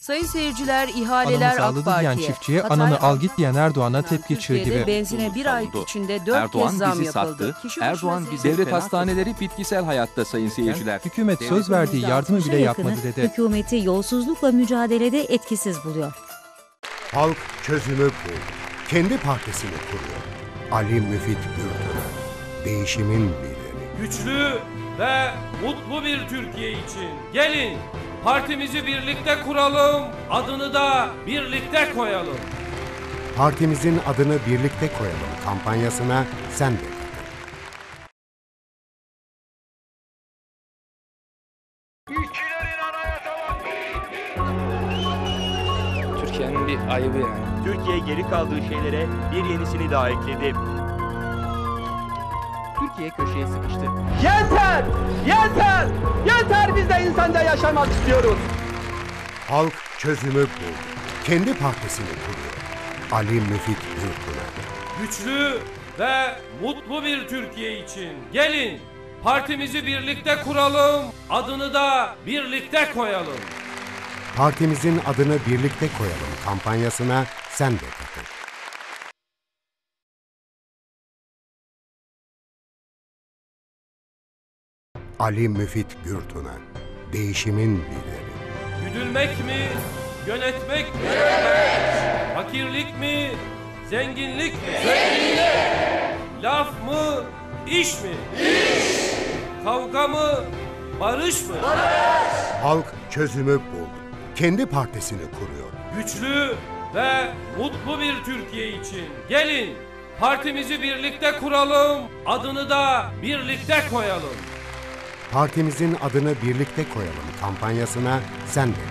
Sayın seyirciler ihaleler Anamı AK sağladı diyen Parti'ye. çiftçiye, Hatay, ananı al git diyen Erdoğan'a tepki çığ gibi. Benzine bir ay içinde dört Erdoğan kez zam bizi yapıldı. sattı. Kişi Erdoğan bizi devlet hastaneleri bitkisel hayatta sayın seyirciler. Hükümet Devlet- söz verdiği yardımı bile %60'a yakını yapmadı dedi. Hükümeti yolsuzlukla mücadelede etkisiz buluyor. Halk çözümü buldu. Kendi partisini kuruyor. Ali Müfit Gürtürk. Değişimin lideri. güçlü ve mutlu bir Türkiye için gelin partimizi birlikte kuralım, adını da birlikte koyalım. Partimizin adını birlikte koyalım kampanyasına sen de. Türkiye'nin bir ayıbı yani. Türkiye geri kaldığı şeylere bir yenisini daha ekledi. Türkiye köşeye sıkıştı. Yeter! Yeter! İnsanda yaşamak istiyoruz. Halk çözümü buldu. Kendi partisini kuruyor. Ali Müfit Gürtürk. Güçlü ve mutlu bir Türkiye için gelin partimizi birlikte kuralım, adını da birlikte koyalım. Partimizin adını birlikte koyalım kampanyasına sen de katıl. Ali Müfit Gürtuna, değişimin lideri. Güdülmek mi, yönetmek mi? Fakirlik mi, zenginlik mi? Laf mı, iş mi? Kavga mı, barış mı? Halk çözümü buldu. Kendi partisini kuruyor. Güçlü ve mutlu bir Türkiye için gelin partimizi birlikte kuralım, adını da birlikte koyalım. Partimizin adını birlikte koyalım kampanyasına sen de